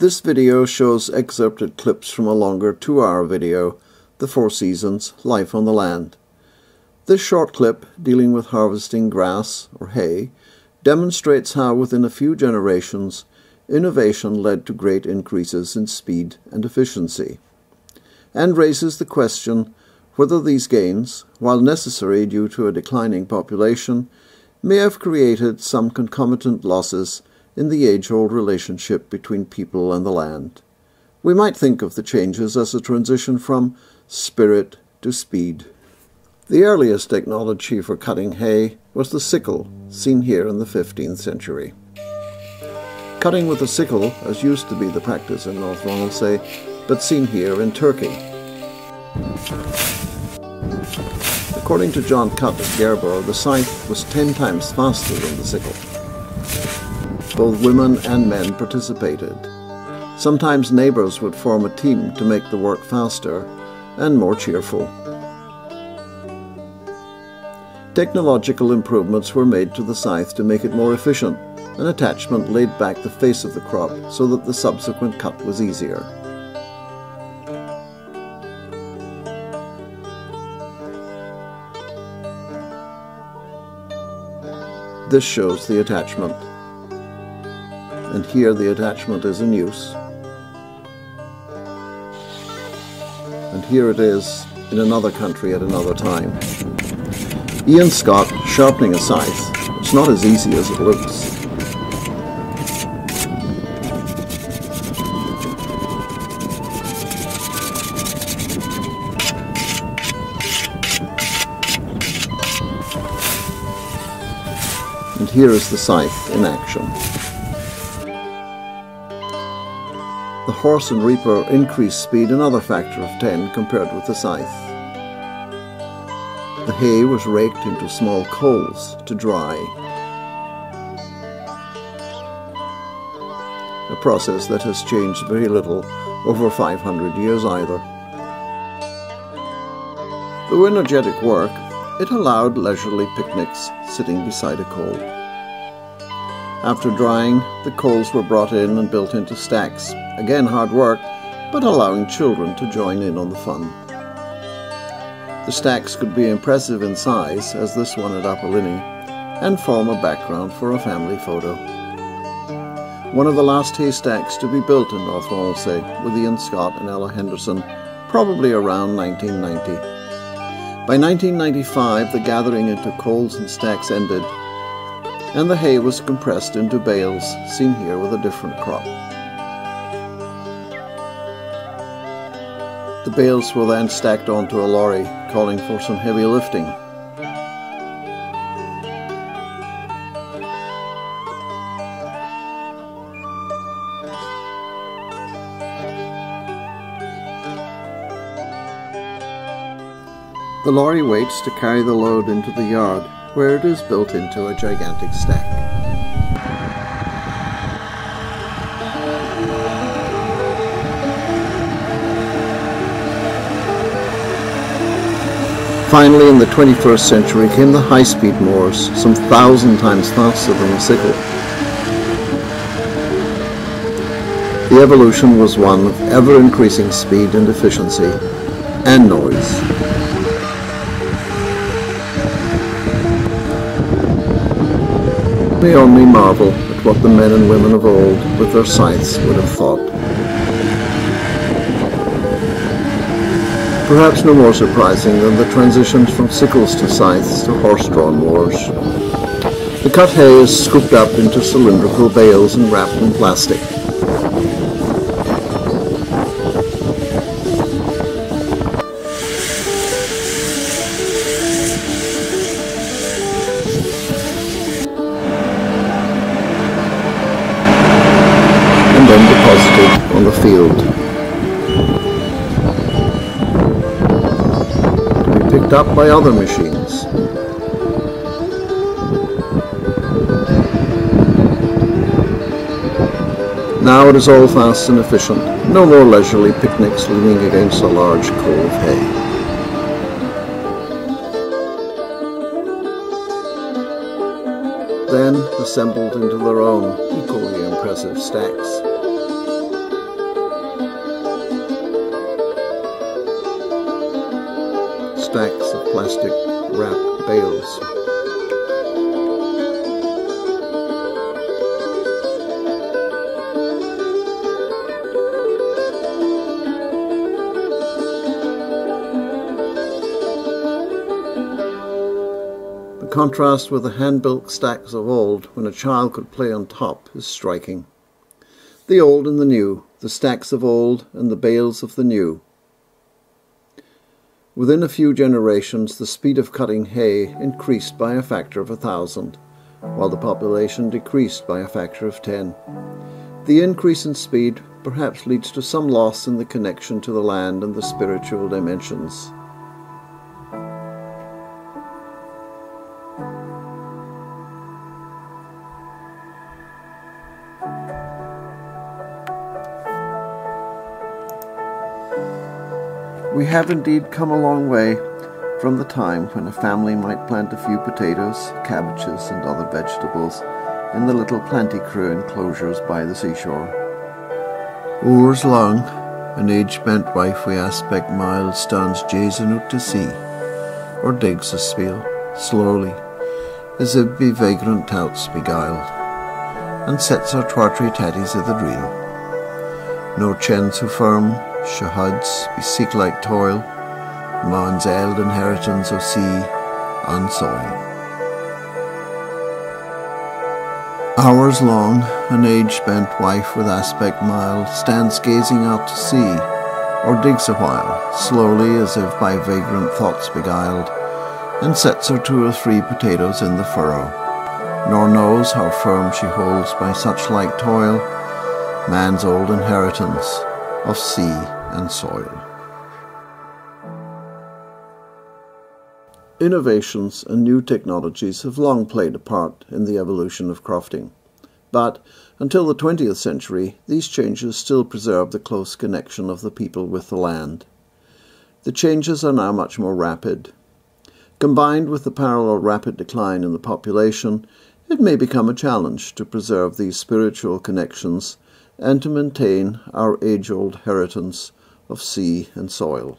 This video shows excerpted clips from a longer two-hour video, The Four Seasons, Life on the Land. This short clip, dealing with harvesting grass or hay, demonstrates how within a few generations, innovation led to great increases in speed and efficiency, and raises the question whether these gains, while necessary due to a declining population, may have created some concomitant losses in the age-old relationship between people and the land. We might think of the changes as a transition from spirit to speed. The earliest technology for cutting hay was the sickle, seen here in the 15th century. Cutting with a sickle, as used to be the practice in North Ronaldsay, but seen here in Turkey. According to John Cutt of Gerber, the scythe was ten times faster than the sickle. Both women and men participated. Sometimes neighbors would form a team to make the work faster and more cheerful. Technological improvements were made to the scythe to make it more efficient. An attachment laid back the face of the crop so that the subsequent cut was easier. This shows the attachment and here the attachment is in use. And here it is in another country at another time. Ian Scott sharpening a scythe. It's not as easy as it looks. And here is the scythe in action. The horse and reaper increased speed another factor of 10 compared with the scythe. The hay was raked into small coals to dry, a process that has changed very little over 500 years either. Though energetic work, it allowed leisurely picnics sitting beside a coal. After drying, the coals were brought in and built into stacks. Again hard work, but allowing children to join in on the fun. The stacks could be impressive in size, as this one at Upperlinny, and form a background for a family photo. One of the last haystacks to be built in North Ronaldsay with Ian Scott and Ella Henderson, probably around 1990. By 1995, the gathering into coals and stacks ended, and the hay was compressed into bales, seen here with a different crop. The bales were then stacked onto a lorry, calling for some heavy lifting. The lorry waits to carry the load into the yard, where it is built into a gigantic stack. Finally, in the 21st century came the high-speed mowers, some thousand times faster than the sickle. The evolution was one of ever-increasing speed and efficiency, and noise. May only marvel at what the men and women of old with their scythes would have thought. Perhaps no more surprising than the transitions from sickles to scythes to horse-drawn mowers. The cut hay is scooped up into cylindrical bales and wrapped in plastic. Field. To be picked up by other machines. Now it is all fast and efficient, no more leisurely picnics leaning against a large coal of hay. Then assembled into their own equally impressive stacks. Stacks of plastic wrapped bales. The contrast with the hand-built stacks of old when a child could play on top is striking. The old and the new, the stacks of old and the bales of the new. Within a few generations, the speed of cutting hay increased by a factor of a thousand, while the population decreased by a factor of ten. The increase in speed perhaps leads to some loss in the connection to the land and the spiritual dimensions. We have indeed come a long way from the time when a family might plant a few potatoes, cabbages, and other vegetables in the little planty-crew enclosures by the seashore. Oars long, an age-bent wife wi' aspect mild stands gazing out to sea, or digs a speel, slowly, as if be vagrant touts beguiled, and sets her twartry tatties at the drill. No chens who firm, shahuds be seek like toil, man's eld inheritance of sea and soil. Hours long, an age-bent wife with aspect mild stands gazing out to sea, or digs a while, slowly as if by vagrant thoughts beguiled, and sets her two or three potatoes in the furrow, nor knows how firm she holds by such like toil. Man's old inheritance of sea and soil. Innovations and new technologies have long played a part in the evolution of crofting, but until the 20th century, these changes still preserved the close connection of the people with the land. The changes are now much more rapid. Combined with the parallel rapid decline in the population, it may become a challenge to preserve these spiritual connections and to maintain our age-old inheritance of sea and soil.